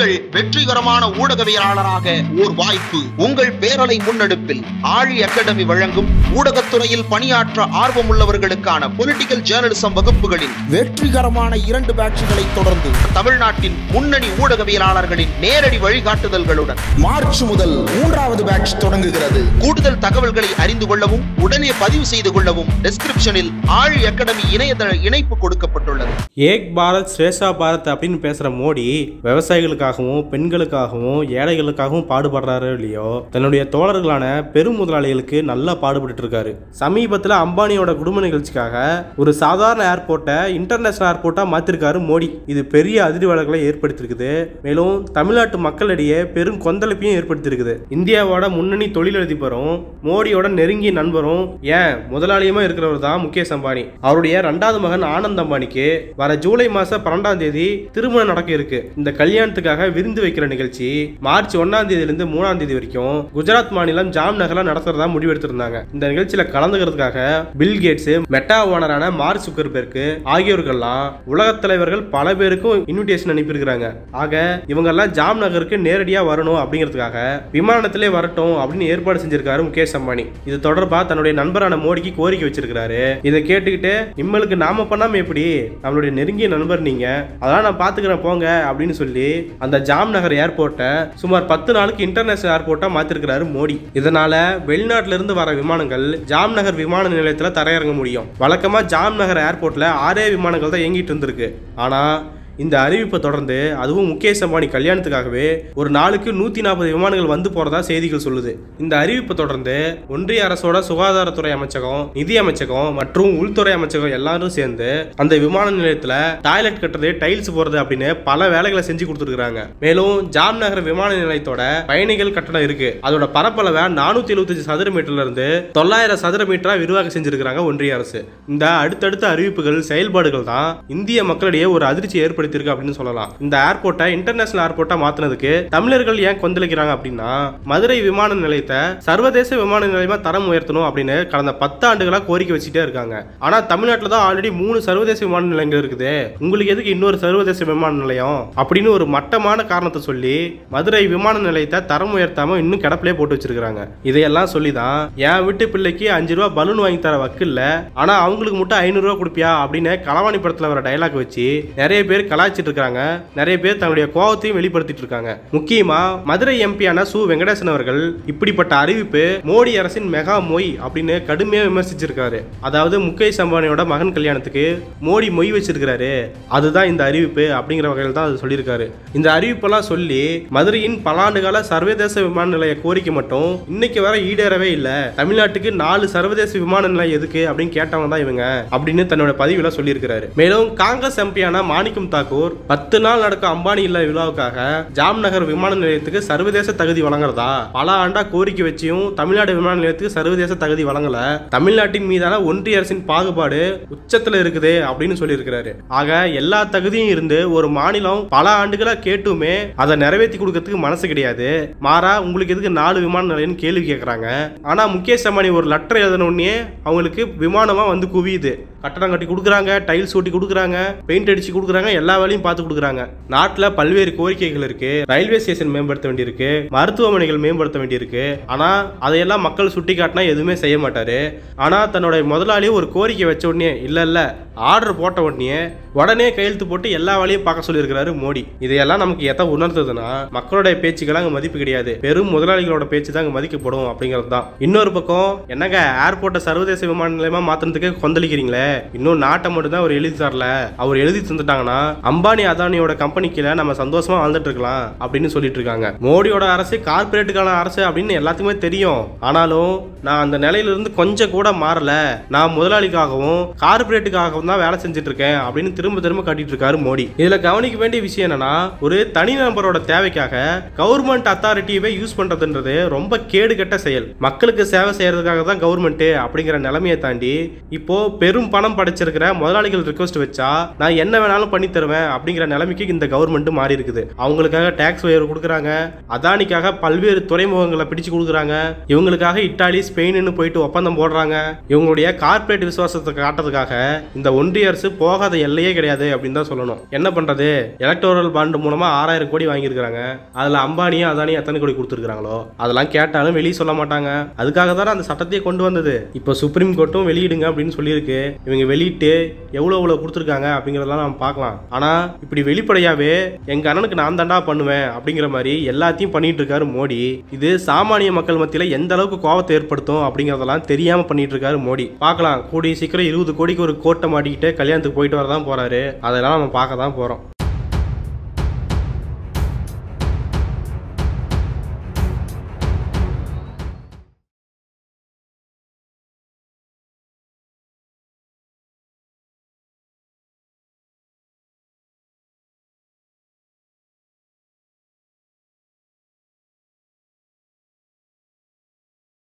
உங்கள் வெற்றிகரமான ஊடகவியலாளராக ஓர் வாய்ப்பு உங்கள் பேரலை முன்னெடுப்பில் ஆழி அகாடமி வழங்கும் ஊடகத்துறையில் பணியாற்ற ஆர்வமுள்ளவர்களுக்கான பொலிட்டிக்கல் ஜேர்னலிசம் வகுப்புகளின் வெற்றிகரமான இரண்டு பேட்சுகளை தொடர்ந்து தமிழ்நாட்டின் முன்னணி ஊடகவியலாளர்களின் நேரடி வழிகாட்டுதல்களுடன் மார்ச் முதல் மூன்றாவது பேட்ச் தொடங்குகிறது. கூடுதல் தகவல்களை அறிந்து கொள்ளவும் உடனே பதிவு செய்து கொள்ளவும் டிஸ்கிரிப்ஷனில் ஆழி அகாடமி இணையதள இணைப்பு கொடுக்கப்பட்டுள்ளது. ஏக் பாரத் ஸ்ரேஷா பாரத் அப்படின்னு பேசுற மோடி மக்களுக்காகவும் பெண்களுக்காகவும் ஏழைகளுக்காகவும் பாடுபடுறாரோ இல்லையோ தன்னுடைய தோழர்களான பெரும் முதலாளிகளுக்கு நல்லா பாடுபட்டு இருக்காரு சமீபத்தில் அம்பானியோட குடும்ப நிகழ்ச்சிக்காக ஒரு சாதாரண ஏர்போர்ட்டை இன்டர்நேஷனல் ஏர்போர்ட்டா மாத்திருக்காரு மோடி. இது பெரிய அதிர்வலைகளை ஏற்படுத்தியிருக்குது மேலும் தமிழ்நாட்டு மக்களிடையே பெரும் கொந்தளிப்பையும் ஏற்படுத்தியிருக்குது இந்தியாவோட முன்னணி தொழிலதிபரும் மோடியோட நெருங்கிய நண்பரும் ஏன் முதலாளியமாக இருக்கிறவர் தான் முகேஷ் அம்பானி. அவருடைய ரெண்டாவது மகன் ஆனந்த் அம்பானிக்கு வர ஜூலை மாசம் பன்னெண்டாம் தேதி திருமணம் நடக்க இருக்கு. இந்த கல்யாணத்துக்கு கல்யாணத்துக்காக விருந்து வைக்கிற நிகழ்ச்சி. மார்ச் ஒன்னாம் தேதியிலிருந்து மூணாம் தேதி வரைக்கும் குஜராத் மாநிலம் ஜாம் நகர்ல நடத்துறதா முடிவெடுத்திருந்தாங்க. இந்த நிகழ்ச்சியில கலந்துக்கிறதுக்காக பில் கேட்ஸ் மெட்டா ஓனரான மார்க் சுக்கர்பெர்க் ஆகியோர்கள்லாம் உலக தலைவர்கள் பல பேருக்கும் இன்விடேஷன் அனுப்பியிருக்கிறாங்க. ஆக இவங்கெல்லாம் ஜாம் நகருக்கு நேரடியா வரணும் அப்படிங்கிறதுக்காக விமானத்திலே வரட்டும் அப்படின்னு ஏற்பாடு செஞ்சிருக்காரு முகேஷ் அம்பானி. இது தொடர்பா தன்னுடைய நண்பரான மோடிக்கு கோரிக்கை வச்சிருக்காரு இதை கேட்டுக்கிட்டு இம்மளுக்கு நாம பண்ணாம எப்படி? நம்மளுடைய நெருங்கிய நண்பர் நீங்க. அதெல்லாம் நான் பாத்துக்கிறேன் போங்க அப்படின்னு சொல்லி அந்த ஜாம் நகர் ஏர்போர்ட்டை சுமார் பத்து நாளுக்கு இன்டர்நேஷனல் ஏர்போர்ட்டா மாத்திருக்கிறாரு மோடி. இதனால வெளிநாட்டுல இருந்து வர விமானங்கள் ஜாம் நகர் விமான நிலையத்துல தரையிறங்க முடியும். வழக்கமா ஜாம் நகர் ஏர்போர்ட்ல ஆறே விமானங்கள் தான் இயங்கிட்டு இருந்திருக்கு. ஆனா இந்த அறிவிப்பை தொடர்ந்து அதுவும் முகேஷ் அம்பானி கல்யாணத்துக்காகவே ஒரு நாளுக்கு நூத்தி நாற்பது விமானங்கள் வந்து போறதா செய்திகள் சொல்லுது. இந்த அறிவிப்பை தொடர்ந்து ஒன்றிய அரசோட சுகாதாரத்துறை அமைச்சகம் நிதி அமைச்சகம் மற்றும் உள்துறை அமைச்சகம் எல்லாரும் சேர்ந்து அந்த விமான நிலையத்துல டாய்லெட் கட்டுறது டைல்ஸ் போறது அப்படின்னு பல வேலைகளை செஞ்சு கொடுத்துருக்காங்க மேலும் ஜாம் நகர் விமான நிலையத்தோட பயணிகள் கட்டணம் இருக்கு. அதோட பரப்பளவை நானூத்தி எழுபத்தஞ்சு சதுர மீட்டர்ல இருந்து தொள்ளாயிரம் சதுர மீட்டரா விரிவாக செஞ்சிருக்கிறாங்க ஒன்றிய அரசு. இந்த அடுத்தடுத்த அறிவிப்புகள் செயல்பாடுகள் தான் இந்திய மக்களிடையே ஒரு அதிர்ச்சி ஏற்படுத்த ஏற்படுத்தியிருக்கு அப்படின்னு சொல்லலாம். இந்த ஏர்போர்ட்டை இன்டர்நேஷனல் ஏர்போர்ட்டா மாத்தினதுக்கு தமிழர்கள் ஏன் கொந்தளிக்கிறாங்க அப்படின்னா மதுரை விமான நிலையத்தை சர்வதேச விமான நிலையமா தரம் உயர்த்தணும் அப்படின்னு கடந்த பத்து ஆண்டுகளா கோரிக்கை வச்சுட்டே இருக்காங்க. ஆனா தமிழ்நாட்டில் தான் ஆல்ரெடி மூணு சர்வதேச விமான நிலையங்கள் இருக்குது. உங்களுக்கு எதுக்கு இன்னொரு சர்வதேச விமான நிலையம்? அப்படின்னு ஒரு மட்டமான காரணத்தை சொல்லி மதுரை விமான நிலையத்தை தரம் உயர்த்தாம இன்னும் கிடப்பிலே போட்டு வச்சிருக்காங்க இதையெல்லாம் சொல்லி தான் என் வீட்டு பிள்ளைக்கு அஞ்சு ரூபா பலூன் வாங்கி தர வக்கில்ல ஆனா அவங்களுக்கு மட்டும் ஐநூறு ரூபா கொடுப்பியா? அப்படின்னு களவாணி படத்துல வர டைலாக் வச்சு நிறைய பேர் கலாய்ச்சிட்டு இருக்காங்க நிறைய பேர் தன்னுடைய கோபத்தையும் வெளிப்படுத்திட்டு இருக்காங்க முக்கியமா மதுரை எம்பியான சு. வெங்கடேசன் அவர்கள் இப்படிப்பட்ட அறிவிப்பு மோடி அரசின் மெகா மொய் அப்படின்னு கடுமையா விமர்சிச்சிருக்காரு. அதாவது முகேஷ் அம்பானியோட மகன் கல்யாணத்துக்கு மோடி மொய் வச்சிருக்கிறாரு. அதுதான் இந்த அறிவிப்பு அப்படிங்கிற வகையில் தான் அது சொல்லியிருக்காரு. இந்த அறிவிப்பெல்லாம் சொல்லி மதுரையின் பல ஆண்டுகால சர்வதேச விமான நிலைய கோரிக்கை மட்டும் இன்னைக்கு வர ஈடேறவே இல்லை. தமிழ்நாட்டுக்கு நாலு சர்வதேச விமான நிலையம் எதுக்கு அப்படின்னு கேட்டவங்க தான் இவங்க அப்படின்னு தன்னோட பதிவுல சொல்லியிருக்கிறாரு. மேலும் காங்கிரஸ் எம்பியான மாணிக்கம் தாக்கூர் பத்து நாள் நடக்கும் அம்பானி இல்ல விழாவுக்காக ஜாம்நகர் விமான நிலையத்துக்கு சர்வதேச தகுதி வழங்குறதா? பல ஆண்டா கோரிக்கை வச்சியும் தமிழ்நாடு விமான நிலையத்துக்கு சர்வதேச தகுதி வழங்கல. தமிழ்நாட்டின் மீதான ஒன்றிய அரசின் பாகுபாடு உச்சத்துல இருக்குது அப்படின்னு சொல்லியிருக்கிறாரு. ஆக எல்லா தகுதியும் இருந்து ஒரு மாநிலம் பல ஆண்டுகளா கேட்டுமே அதை நிறைவேற்றி கொடுக்கறதுக்கு மனசு கிடையாது. மாறா உங்களுக்கு எதுக்கு நாலு விமான நிலையம்னு கேள்வி கேட்கறாங்க ஆனா முகேஷ் அம்பானி ஒரு லெட்டர் எழுதின உடனே அவங்களுக்கு விமானமா வந்து குவியுது. கட்டடம் கட்டி கொடுக்குறாங்க டைல்ஸ் ஒட்டி கொடுக்குறாங்க பெயிண்ட் அடிச்சு கொடுக்குறாங்க எல்லா எல்லா வேலையும் பார்த்து கொடுக்குறாங்க. நாட்டில் பல்வேறு கோரிக்கைகள் இருக்கு. ரயில்வே ஸ்டேஷன் மேம்படுத்த வேண்டியிருக்கு. மருத்துவமனைகள் மேம்படுத்த வேண்டியிருக்கு. ஆனால் அதையெல்லாம் மக்கள் சுட்டி காட்டினா எதுவுமே செய்ய மாட்டார். ஆனால் தன்னோட முதலாளி ஒரு கோரிக்கை வச்ச உடனே இல்லை இல்லை ஆர்டர் போட்ட உடனே உடனே கையெழுத்து போட்டு எல்லா வேலையும் பார்க்க சொல்லியிருக்கிறாரு மோடி. இதையெல்லாம் நமக்கு எதை உணர்த்துதுன்னா மக்களுடைய பேச்சுக்கெல்லாம் அங்கே மதிப்பு கிடையாது. பெரும் முதலாளிகளோட பேச்சு தான் அங்கே மதிக்கப்படும் அப்படிங்கிறது தான். இன்னொரு பக்கம் என்னங்க ஏர்போர்ட்டை சர்வதேச விமான நிலையமாக மாத்தினதுக்கு கொந்தளிக்கிறீங்களே? இன்னும் நாட்டை மட்டும் தான் அவர் எழுதி தரல. அவர் எழுதி தந்துட்டாங்கன்னா அம்பானி அதானியோட கம்பெனிக்குல நம்ம சந்தோஷமா வாழ்ந்துட்டு இருக்கலாம் அப்படின்னு சொல்லிட்டு இருக்காங்க. மோடியோட அரசு கார்பரேட்டுக்கான அரசு அப்படின்னு எல்லாத்துக்குமே தெரியும். ஆனாலும் நான் அந்த நிலையிலிருந்து கொஞ்சம் கூட மாறல. நான் முதலாளிக்காகவும் கார்பரேட்டுக்காகவும் தான் வேலை செஞ்சுட்டு இருக்கேன் அப்படின்னு திரும்ப திரும்ப கட்டிட்டு இருக்காரு மோடி. இதுல கவனிக்க வேண்டிய விஷயம் என்னன்னா ஒரு தனிநபரோட தேவைக்காக கவர்மெண்ட் அத்தாரிட்டியவே யூஸ் பண்றதுன்றது ரொம்ப கேடுகெட்ட செயல். மக்களுக்கு சேவை செய்யறதுக்காக தான் கவர்மெண்ட் அப்படிங்கிற நிலைமையை தாண்டி இப்போ பெரும் பணம் படைச்சிருக்கிற முதலாளிகள் ரிக்வஸ்ட் வச்சா நான் என்ன வேணாலும் பண்ணி தருவேன். இருக்கிறவன் அப்படிங்கிற நிலைமைக்கு இந்த கவர்மெண்ட் மாறி இருக்குது. அவங்களுக்காக டேக்ஸ் உயர்வு கொடுக்குறாங்க. அதானிக்காக பல்வேறு துறைமுகங்களை பிடிச்சு கொடுக்குறாங்க. இவங்களுக்காக இட்டாலி ஸ்பெயின்னு போயிட்டு ஒப்பந்தம் போடுறாங்க. இவங்களுடைய கார்ப்பரேட் விசுவாசத்தை காட்டுறதுக்காக இந்த ஒன்றிய அரசு போகாத எல்லையே கிடையாது அப்படின்னு தான் சொல்லணும். என்ன பண்றது? எலக்டோரல் பாண்டு மூலமா ஆறாயிரம் கோடி வாங்கியிருக்காங்க அதுல அம்பானியும் அதானியும் எத்தனை கோடி கொடுத்துருக்காங்களோ அதெல்லாம் கேட்டாலும் வெளியே சொல்ல மாட்டாங்க. அதுக்காக தானே அந்த சட்டத்தையே கொண்டு வந்தது. இப்போ சுப்ரீம் கோர்ட்டும் வெளியிடுங்க அப்படின்னு சொல்லியிருக்கு. இவங்க வெளியிட்டு எவ்வளோ எவ்வளோ கொடுத்துருக்காங்க அப்படிங்கிறதெல்லாம் நம்ம பார்க்கலாம். ஆனால் இப்படி வெளிப்படையாகவே எங்கள் அண்ணனுக்கு நான் தாண்டா பண்ணுவேன் அப்படிங்கிற மாதிரி எல்லாத்தையும் பண்ணிட்டு இருக்காரு மோடி. இது சாமானிய மக்கள் மத்தியில் எந்த அளவுக்கு கோவத்தை ஏற்படுத்தும் அப்படிங்கிறதெல்லாம் தெரியாமல் பண்ணிட்டு இருக்காரு மோடி. பார்க்கலாம். கூடிய சீக்கிரம் இருபது கோடிக்கு ஒரு கோட்டை மாட்டிக்கிட்டு கல்யாணத்துக்கு போயிட்டு வரதான் போறாரு. அதெல்லாம் நம்ம பார்க்க தான் போகிறோம்